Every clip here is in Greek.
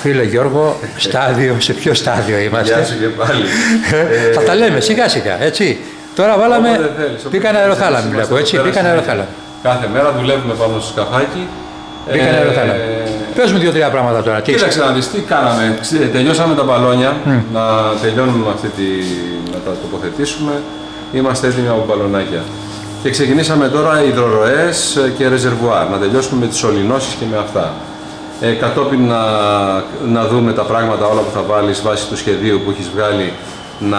Φίλε Γιώργο, στάδιο, σε ποιο στάδιο είμαστε; Γεια σου και πάλι. Ε, θα τα λέμε σιγά σιγά, έτσι. Τώρα βάλαμε, Όποτε θέλεις, όποτε πήγανε θέλεις. αεροθάλαμη Είμαστε βλέπω, εδώ έτσι, πέρα πήγανε συνέχεια. αεροθάλαμη. Κάθε μέρα δουλεύουμε πάνω στο σκαφάκι. Πήγανε Ε, αεροθάλαμη. Πες μου δύο-τρία πράγματα τώρα, τι Κοίταξε να δεις τι κάναμε. Ξε- Τελειώσαμε τα μπαλόνια, να τελειώνουμε με αυτή τη... να τα τοποθετήσουμε. Είμαστε έτοιμοι από μπαλονάκια. Και ξεκινήσαμε τώρα υδροροές και ρεζερβουάρ, να τελειώσουμε με τις σωληνώσεις και με αυτά. Ε, κατόπιν να, να δούμε τα πράγματα όλα που θα βάλεις βάσει του σχεδίου που έχεις βγάλει να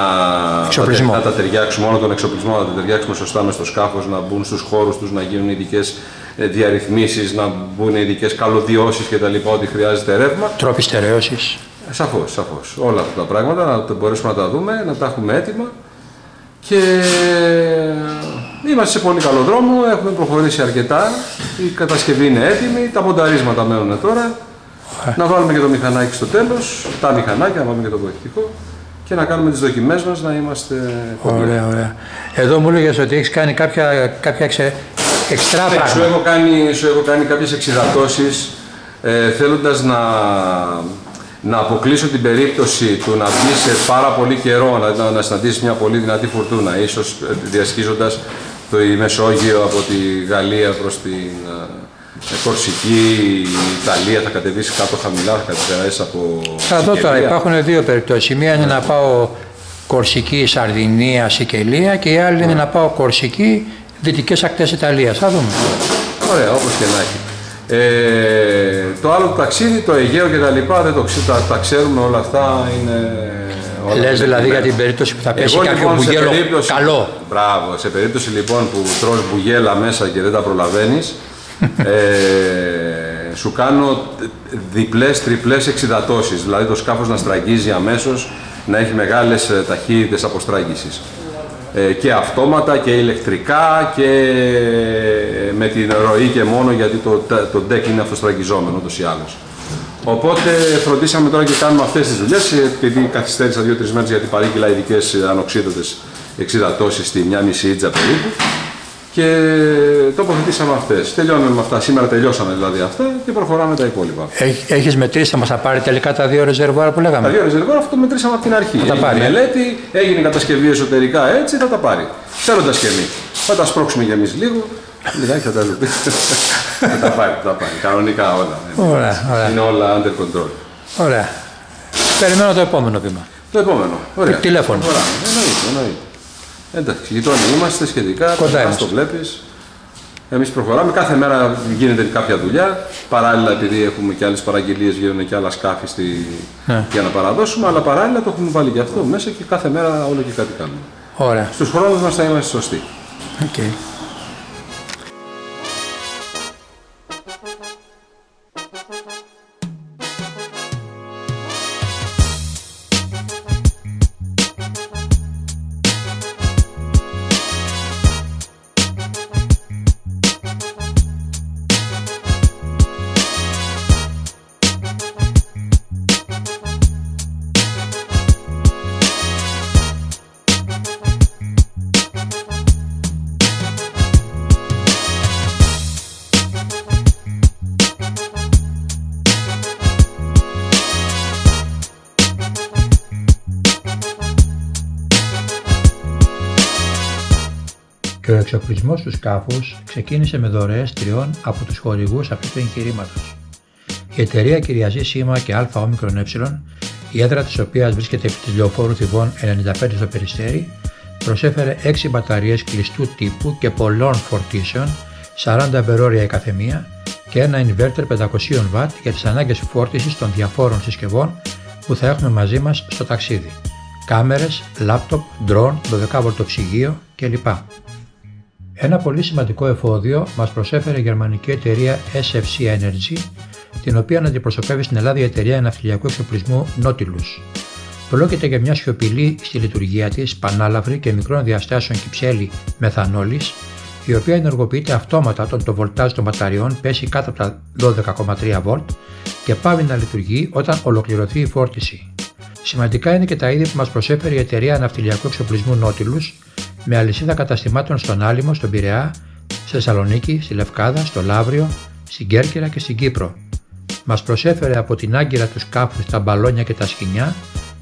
Εξοπλισμό. τα, να τα ταιριάξουμε, όλο τον εξοπλισμό να τα ταιριάξουμε σωστά μες στο σκάφος, να μπουν στους χώρους τους, να γίνουν ειδικές διαρρυθμίσεις, να μπουν ειδικές καλωδιώσεις και τα λοιπά, ό,τι χρειάζεται ρεύμα. τρόποι στερεώσης. Σαφώς, σαφώς. Όλα αυτά τα πράγματα να τα μπορέσουμε να τα δούμε, να τα έχουμε έτοιμα. Και είμαστε σε πολύ καλό δρόμο, έχουμε προχωρήσει αρκετά. Η κατασκευή είναι έτοιμη, τα μονταρίσματα μένουν τώρα. Να βάλουμε και το μηχανάκι στο τέλος, τα μηχανάκια, να βάλουμε και το βοηθητικό και να κάνουμε τις δοκιμές μας να είμαστε. Ωραία, ωραία. Εδώ μου έλεγες ότι έχεις κάνει κάποια, κάποια εξε, εξτρά Ναι, σου πράγματα. έχω κάνει, σου έχω κάνει κάποιες εξυδατώσεις ε, θέλοντας να, να αποκλείσω την περίπτωση του να μπει σε πάρα πολύ καιρό, να, να, να συναντήσεις μια πολύ δυνατή φουρτούνα, ίσως ε, διασχίζοντας το η Μεσόγειο από τη Γαλλία προς την ε, Κορσική, η Ιταλία, θα κατεβείς κάτω χαμηλά, θα κατεβείς από Θα δω τώρα, Σικελία. υπάρχουν δύο περιπτώσεις. Η μία είναι να πάω Κορσική, Σαρδινία, Σικελία και η άλλη είναι να πάω Κορσική, Δυτικές ακτές Ιταλίας. Θα δούμε. Ωραία, όπως και να έχει. Ε, το άλλο το ταξίδι, το Αιγαίο και τα λοιπά, δεν το ξέρω, τα, τα ξέρουμε όλα αυτά, είναι... όλα Λες δηλαδή πετυχημένα. για την περίπτωση που θα πέσει Εγώ κάποιο λοιπόν σε μπουγέλο περίπτωση, καλό. Μπράβο, σε περίπτωση λοιπόν που τρως μπουγέλα μέσα και δεν τα προλαβαίνεις, ε, σου κάνω διπλές, τριπλές εξυδατώσεις, δηλαδή το σκάφος να στραγγίζει αμέσως, να έχει μεγάλες ε, ταχύτητες αποστράγγισης. Ε, και αυτόματα και ηλεκτρικά και με την ροή και μόνο γιατί το, το deck είναι αυτοστραγγιζόμενο ούτως ή άλλως. Οπότε φροντίσαμε τώρα και κάνουμε αυτές τις δουλειές επειδή καθυστέρησα 2-3 μέρες γιατί παρήγγειλα ειδικές ανοξίδωτες εξυδατώσεις στη μια μισή ίτζα περίπου και τοποθετήσαμε αυτές. Τελειώνουμε με αυτά. Σήμερα τελειώσαμε δηλαδή αυτά και προχωράμε τα υπόλοιπα. Έχ- Έχεις μετρήσει, θα μας τα πάρει τελικά τα δύο ρεζερβουάρ που Τα λέγαμε. δύο ρεζερβουάρ αυτό το μετρήσαμε από την αρχή. τα έγινε πάρει, ε; μελέτη, έγινε η κατασκευή εσωτερικά έτσι, θα τα πάρει. Θέλοντας και εμείς. Θα τα σπρώξουμε κι εμείς λίγο. Λιγάκι θα τα δούμε. Θα τα πάρει, θα τα πάρει. Κανονικά όλα. Ωραία, ωραία. Είναι όλα under control. Ωραία. Περιμένω το επόμενο βήμα. Το επόμενο. Ωραία. Τηλέφωνο. Προχωράμε. Εννοείται, εννοείται. Εντάξει, γειτόνι είμαστε σχετικά. Κοντά ας είμαστε. το βλέπεις. Εμείς προχωράμε. Κάθε μέρα γίνεται κάποια δουλειά. Παράλληλα, επειδή έχουμε και άλλες παραγγελίες, βγαίνουν και άλλα σκάφη στη... Ναι. για να παραδώσουμε. Αλλά παράλληλα το έχουμε βάλει και αυτό μέσα και κάθε μέρα όλο και κάτι κάνουμε. Ωραία. Στους χρόνους μας θα είμαστε σωστοί. Οκ. Και ο εξοπλισμός του σκάφους ξεκίνησε με δωρεές τριών από τους χορηγούς αυτού του εγχειρήματος. Η εταιρεία κυριαζεί σήμα και ΑΟΕ, η έδρα της οποίας βρίσκεται επί τη λεωφόρου Θηβών 95 στο Περιστέρι, προσέφερε 6 μπαταρίες κλειστού τύπου και πολλών φορτίσεων, 40 αμπερόρια η καθεμία και ένα inverter 500 W για τις ανάγκες φόρτισης των διαφόρων συσκευών που θα έχουμε μαζί μας στο ταξίδι. Κάμερες, λάπτοπ, drone, 12V ψυγείο κλπ. Ένα πολύ σημαντικό εφόδιο μας προσέφερε η γερμανική εταιρεία SFC Energy, την οποία αντιπροσωπεύει στην Ελλάδα η εταιρεία ναυτιλιακού εξοπλισμού Nautilus. Πρόκειται για μια σιωπηλή στη λειτουργία της, πανάλαυρη και μικρών διαστάσεων κυψέλη μεθανόλης, η οποία ενεργοποιείται αυτόματα όταν το βολτάζ των μπαταριών πέσει κάτω από τα 12,3 V και πάβει να λειτουργεί όταν ολοκληρωθεί η φόρτιση. Σημαντικά είναι και τα είδη που μας προσέφερε η εταιρεία ναυτιλιακού εξοπλισμού Nautilus με αλυσίδα καταστημάτων στον Άλυμο, στον Πειραιά, στη Θεσσαλονίκη, στη Λευκάδα, στο Λαύριο, στην Κέρκυρα και στην Κύπρο. Μας προσέφερε από την άγκυρα τους σκάφους τα μπαλόνια και τα σκηνιά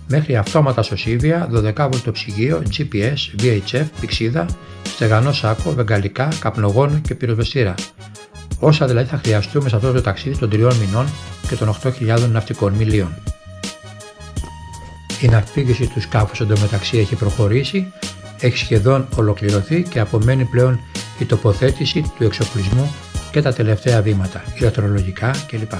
μέχρι αυτόματα σωσίβια, 12 βολτο ψυγείο, GPS, VHF, πηξίδα, στεγανό σάκο, βεγγαλικά, καπνογόνο και πυροσβεστήρα. Όσα δηλαδή θα χρειαστούμε σε αυτό το ταξίδι των τριών μηνών και των 8.000 ναυτικών μιλίων. Η ναυπήγηση του σκάφους εντωμεταξύ έχει προχωρήσει, έχει σχεδόν ολοκληρωθεί και απομένει πλέον η τοποθέτηση του εξοπλισμού και τα τελευταία βήματα, ηλεκτρολογικά κλπ.